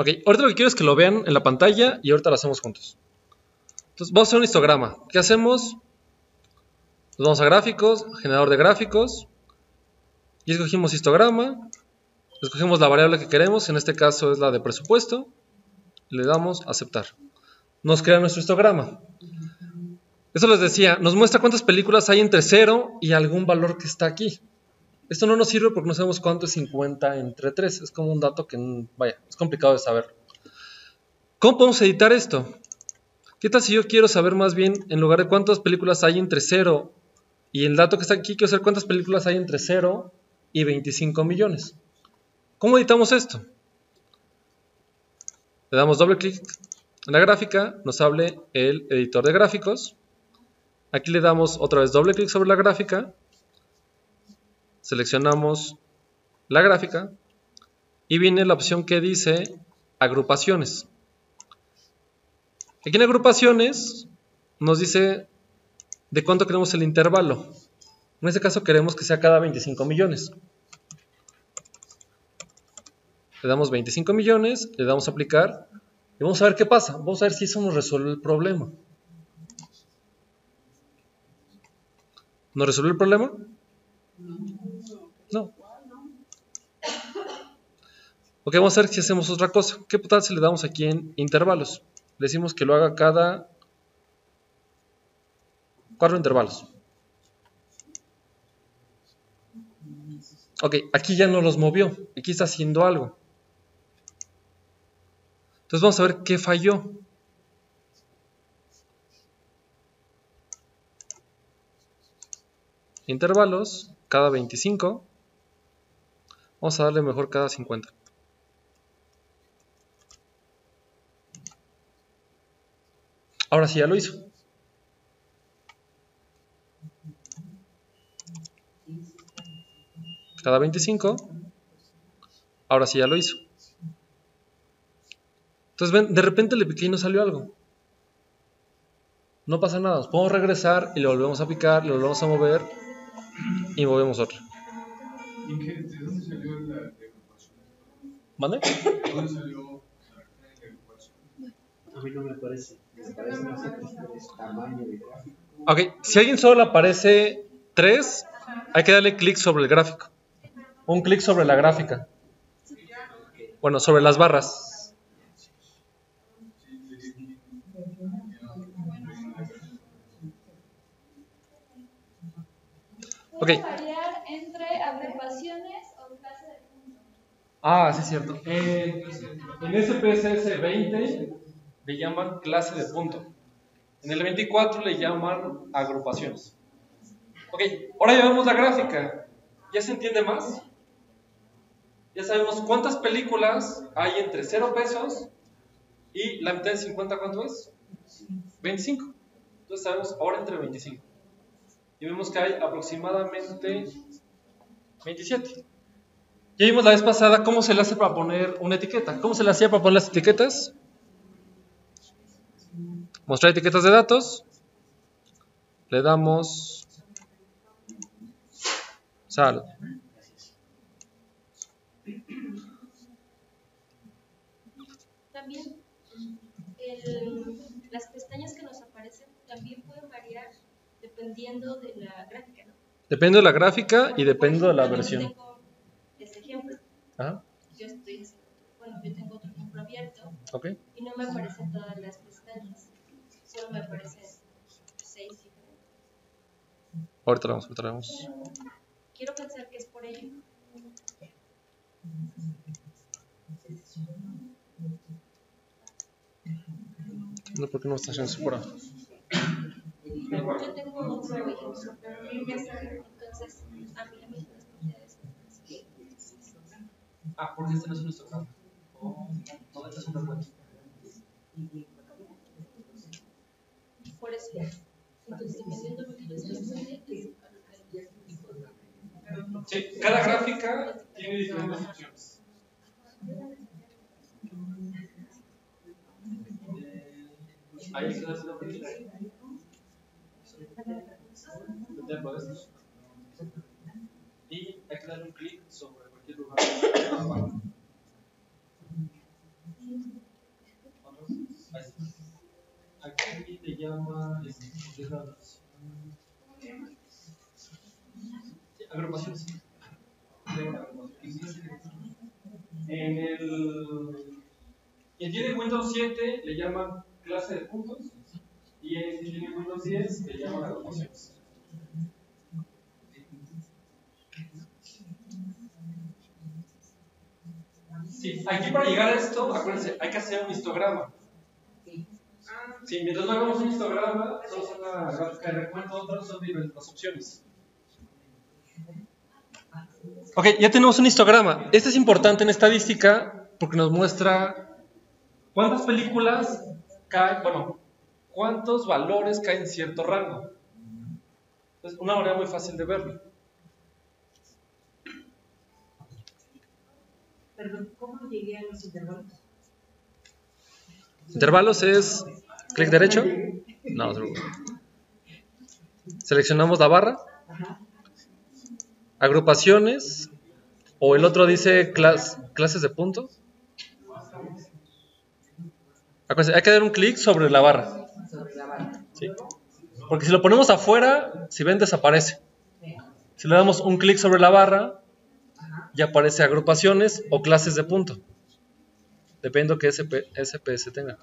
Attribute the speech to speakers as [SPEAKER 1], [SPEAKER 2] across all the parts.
[SPEAKER 1] Ok, ahorita lo que quiero es que lo vean en la pantalla y ahorita lo hacemos juntos. Entonces, vamos a hacer un histograma. ¿Qué hacemos? Nos vamos a gráficos, generador de gráficos. Y escogimos histograma. Escogemos la variable que queremos, en este caso es la de presupuesto. Le damos aceptar. Nos crea nuestro histograma. Eso les decía, nos muestra cuántas películas hay entre 0 y algún valor que está aquí. Esto no nos sirve porque no sabemos cuánto es 50 entre 3. Es como un dato que, vaya, es complicado de saber. ¿Cómo podemos editar esto? ¿Qué tal si yo quiero saber más bien, en lugar de cuántas películas hay entre 0 y el dato que está aquí, quiero saber cuántas películas hay entre 0 y 25 millones? ¿Cómo editamos esto? Le damos doble clic en la gráfica, nos abre el editor de gráficos. Aquí le damos otra vez doble clic sobre la gráfica seleccionamos la gráfica y viene la opción que dice agrupaciones. Aquí en agrupaciones nos dice de cuánto queremos el intervalo. En este caso queremos que sea cada 25 millones. Le damos 25 millones, le damos a aplicar y vamos a ver qué pasa. Vamos a ver si eso nos resuelve el problema. ¿Nos resuelve el problema? No. Ok, vamos a ver si hacemos otra cosa. ¿Qué tal si le damos aquí en intervalos? Decimos que lo haga cada cuatro intervalos. Ok, aquí ya no los movió. Aquí está haciendo algo. Entonces vamos a ver qué falló. Intervalos, cada 25. Vamos a darle mejor cada 50. Ahora sí ya lo hizo. Cada 25. Ahora sí ya lo hizo. Entonces ven, de repente le piqué y no salió algo. No pasa nada, nos podemos regresar y le volvemos a picar, le volvemos a mover y movemos otro. ¿De dónde salió la agrupación? ¿Mande? ¿De dónde salió? A mí no me parece. Me parece más tamaño de gráfico. Ok, si alguien solo le aparece 3, hay que darle clic sobre el gráfico. Un clic sobre la gráfica. Bueno, sobre las barras.
[SPEAKER 2] ¿Puede variar entre agrupaciones o clase de punto?
[SPEAKER 1] Ah, sí es cierto. Eh, en SPSS 20 le llaman clase de punto. En el 24 le llaman agrupaciones. Ok, ahora ya vemos la gráfica. ¿Ya se entiende más? Ya sabemos cuántas películas hay entre 0 pesos y la mitad de 50, ¿cuánto es? 25. Entonces sabemos ahora entre 25 y vemos que hay aproximadamente 27. Ya vimos la vez pasada cómo se le hace para poner una etiqueta. ¿Cómo se le hacía para poner las etiquetas? Mostrar etiquetas de datos. Le damos salud.
[SPEAKER 2] También el, las pestañas que nos aparecen también pueden variar dependiendo de la gráfica, ¿no?
[SPEAKER 1] Depende de la gráfica y depende de la versión. Ajá.
[SPEAKER 2] Yo estoy, bueno, yo tengo otro ejemplo abierto
[SPEAKER 1] Ok.
[SPEAKER 2] y no me aparecen todas las pestañas, solo me aparecen seis diferentes.
[SPEAKER 1] Ahorita lo vemos, ahorita lo.
[SPEAKER 2] Quiero pensar que es por ello.
[SPEAKER 1] No, ¿por qué no está haciendo por
[SPEAKER 2] Yo tengo otro ejemplo, pero entonces a mí parecen.
[SPEAKER 1] Ah, porque este no es nuestro campo. Oh, no, este es un recuento.
[SPEAKER 2] Por eso,
[SPEAKER 1] Sí, cada gráfica tiene diferentes opciones. Ahí se hace la estos. Y hay que darle un clic sobre. Aquí le llama agrupaciones. En el, en tiene Windows 7 le llaman clase de puntos y en tiene Windows 10 le llaman agrupaciones. Sí, aquí para llegar a esto, acuérdense, hay que hacer un histograma. Sí, mientras no hagamos un histograma, solo son una gráfica de recuento, otras son las opciones. Ok, ya tenemos un histograma. Este es importante en estadística porque nos muestra cuántas películas caen, bueno, cuántos valores caen en cierto rango. Es una manera muy fácil de verlo.
[SPEAKER 3] Perdón, ¿cómo llegué a los intervalos?
[SPEAKER 1] Intervalos es clic derecho. No, Seleccionamos la barra. Agrupaciones. O el otro dice clases de puntos. Hay que dar un clic sobre la barra. Porque si lo ponemos afuera, si ven, desaparece. Si le damos un clic sobre la barra, ya aparece agrupaciones o clases de punto. Dependiendo que SP, SPS tenga.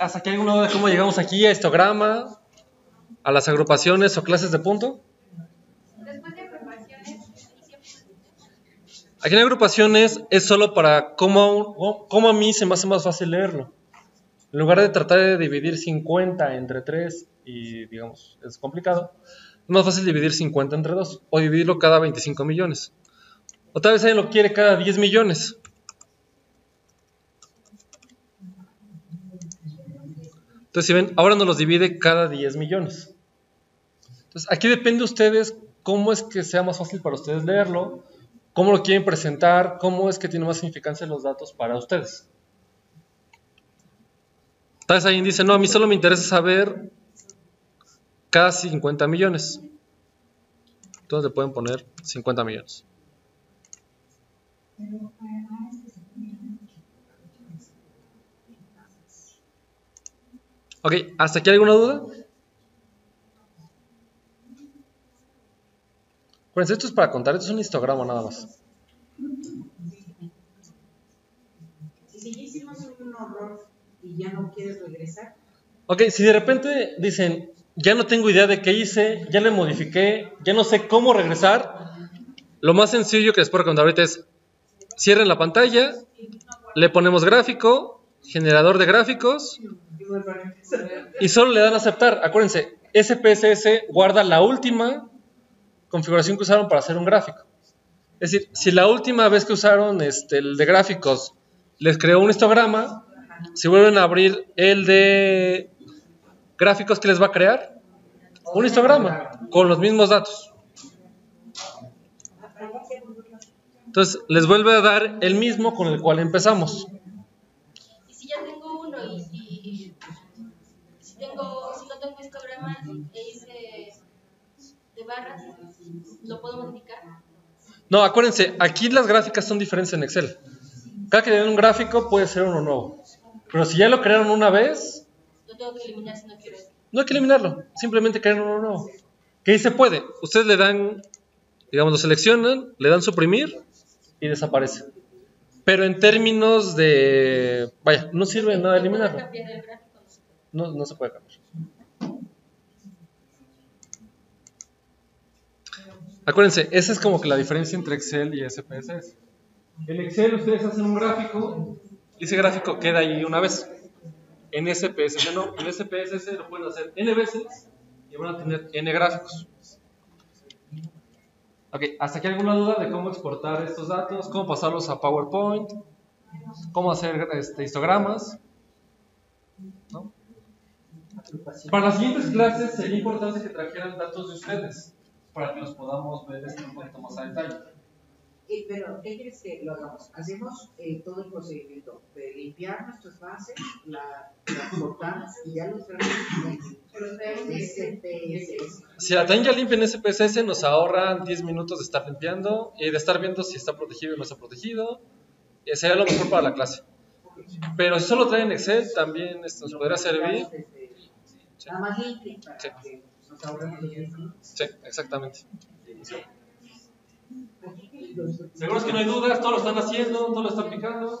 [SPEAKER 1] ¿Hasta aquí alguno de cómo llegamos aquí a histograma, a las agrupaciones o clases de punto? Después de agrupaciones. Aquí en agrupaciones es solo para cómo, cómo a mí se me hace más fácil leerlo. En lugar de tratar de dividir 50 entre 3 y digamos es complicado, es más fácil dividir 50 entre 2 o dividirlo cada 25 millones. O tal vez alguien lo quiere cada 10 millones. Entonces, si ven, ahora nos los divide cada 10 millones. Entonces, aquí depende de ustedes cómo es que sea más fácil para ustedes leerlo, cómo lo quieren presentar, cómo es que tiene más significancia los datos para ustedes. Tal vez alguien dice, no, a mí solo me interesa saber cada 50 millones. Entonces le pueden poner 50 millones. Ok, ¿hasta aquí alguna duda? Pues esto es para contar, esto es un histograma nada más.
[SPEAKER 3] Si ya hicimos un horror y ya no quieres regresar.
[SPEAKER 1] Ok, si de repente dicen, ya no tengo idea de qué hice, ya le modifiqué, ya no sé cómo regresar, lo más sencillo que les puedo recomendar ahorita es cierren la pantalla, le ponemos gráfico, generador de gráficos y solo le dan aceptar. Acuérdense, SPSS guarda la última configuración que usaron para hacer un gráfico. Es decir, si la última vez que usaron este, el de gráficos les creó un histograma, si vuelven a abrir el de gráficos que les va a crear, un histograma con los mismos datos. Entonces les vuelve a dar el mismo con el cual empezamos.
[SPEAKER 2] ¿Lo puedo modificar?
[SPEAKER 1] No, acuérdense, aquí las gráficas son diferentes en Excel. Cada que le den un gráfico puede ser uno nuevo. Pero si ya lo crearon una vez...
[SPEAKER 2] Lo tengo que eliminar si no quiero.
[SPEAKER 1] No hay que eliminarlo, simplemente crear uno nuevo. Que ahí se puede. Ustedes le dan, digamos, lo seleccionan, le dan suprimir y desaparece. Pero en términos de... Vaya, no sirve nada eliminarlo. No, no se puede cambiar. Acuérdense, esa es como que la diferencia entre Excel y SPSS. En Excel ustedes hacen un gráfico y ese gráfico queda ahí una vez. En SPSS no, en SPSS lo pueden hacer n veces y van a tener n gráficos. Ok, ¿hasta aquí alguna duda de cómo exportar estos datos? ¿Cómo pasarlos a PowerPoint? ¿Cómo hacer este, histogramas? Para las siguientes clases sería importante que trajeran datos de ustedes para que los podamos ver esto un poquito más a detalle.
[SPEAKER 3] Eh, pero, ¿qué quieres que lo hagamos? Hacemos eh, todo el procedimiento de limpiar nuestras bases, la, las cortamos y ya los traemos en SPSS.
[SPEAKER 1] Si la traen ya limpia en SPSS, nos ahorran 10 minutos de estar limpiando y de estar viendo si está protegido o no está protegido. Eh, sería lo mejor para la clase. Pero si solo traen Excel, también esto nos podría servir.
[SPEAKER 3] Nada más limpio para
[SPEAKER 1] Sí.
[SPEAKER 3] que nos ahorremos los 10 minutos.
[SPEAKER 1] Sí, exactamente. Seguros que no hay dudas, todos lo están haciendo, todos lo están picando.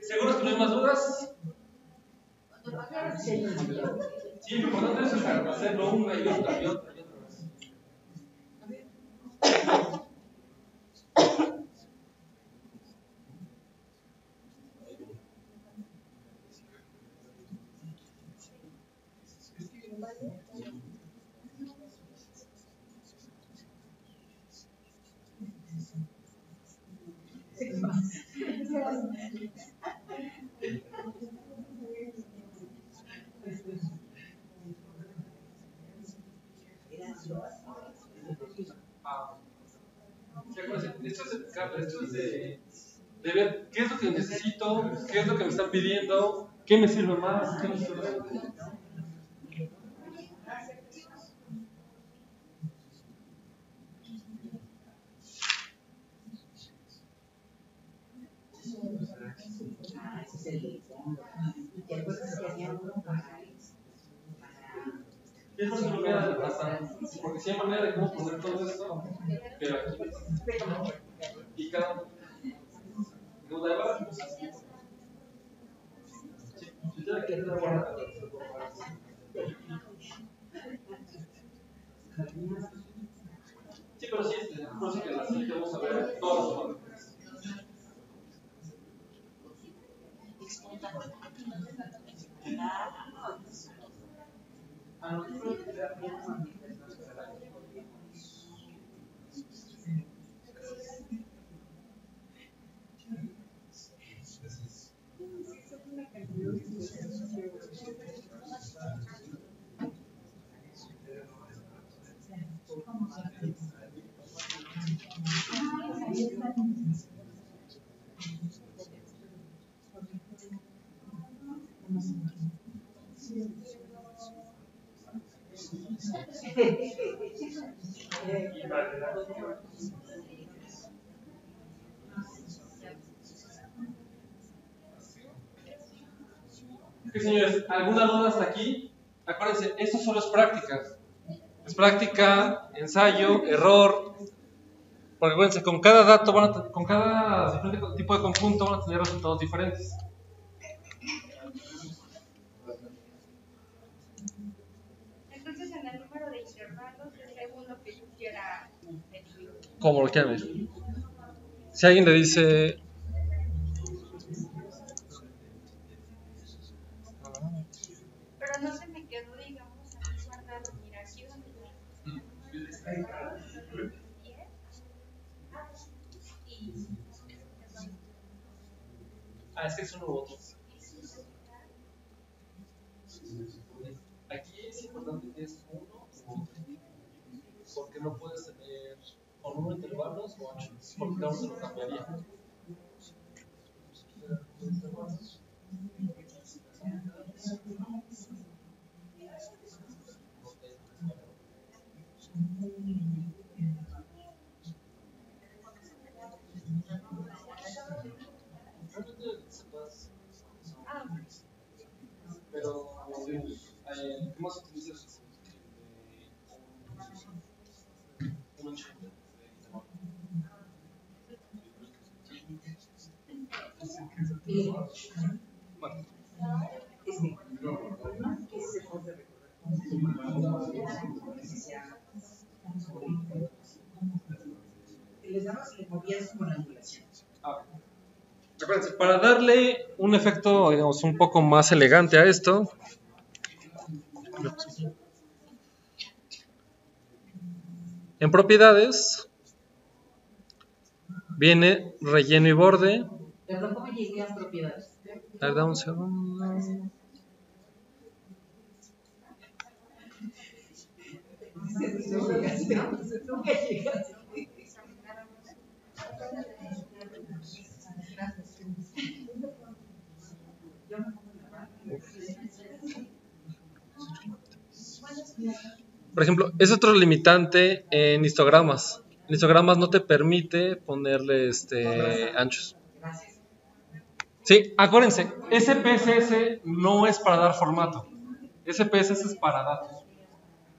[SPEAKER 1] ¿Seguros que no hay más dudas? Sí, lo importante es hacerlo una y otra y otra Esto es de, esto es de, de ver qué es lo que necesito, qué es lo que me están pidiendo, qué me sirve más, qué me sirve menos.
[SPEAKER 3] Ah, ese es el del fondo. ¿Y te acuerdas que había uno para para-
[SPEAKER 1] Y es lo que voy a pasar, porque si hay manera de cómo poner todo esto, pero aquí. Y cada de verdad. Sí, si tiene que hacer guardar. Sí, pero sí, este, no que vamos a ver todos los patrones.
[SPEAKER 3] A nosotros
[SPEAKER 1] Señores, ¿alguna duda hasta aquí? Acuérdense, esto solo es práctica. Es práctica, ensayo, error. Porque acuérdense, con cada dato, con cada tipo de conjunto van a tener resultados diferentes.
[SPEAKER 2] Entonces, en el número de intervalos es según lo que yo quiera medir.
[SPEAKER 1] Como lo quieran ver. Si alguien le dice.
[SPEAKER 2] Pero no se me quedó, digamos, aquí guardado. Mira, aquí donde yo. Y
[SPEAKER 1] Ah, es que es uno u otro. Aquí es importante que es uno u otro. Porque no puedes tener o número de intervalos o ocho. Porque cada uno se lo cambiaría. el que más se utiliza es el de un ancho de
[SPEAKER 3] Y
[SPEAKER 1] Bueno,
[SPEAKER 3] este, ¿no? ¿Qué se puede recordar? Que
[SPEAKER 1] para darle un efecto, digamos, un poco más elegante a esto, en propiedades viene relleno y borde. Un segundo. Por ejemplo, es otro limitante en histogramas. En histogramas no te permite ponerle este, anchos. Sí, acuérdense, SPSS no es para dar formato. SPSS es para datos.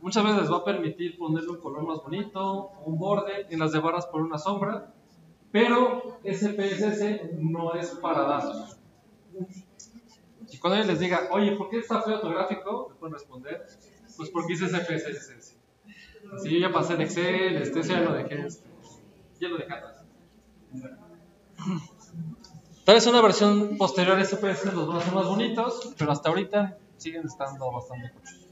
[SPEAKER 1] Muchas veces les va a permitir ponerle un color más bonito, un borde, en las de barras por una sombra, pero SPSS no es para datos. Y cuando alguien les diga, oye, ¿por qué está feo tu gráfico? Le pueden responder, pues porque hice SPSS. Si yo ya pasé de Excel, este, ya lo dejé, este, ya lo dejé atrás. Tal vez una versión posterior a SPSS los van a hacer más bonitos, pero hasta ahorita siguen estando bastante cochos.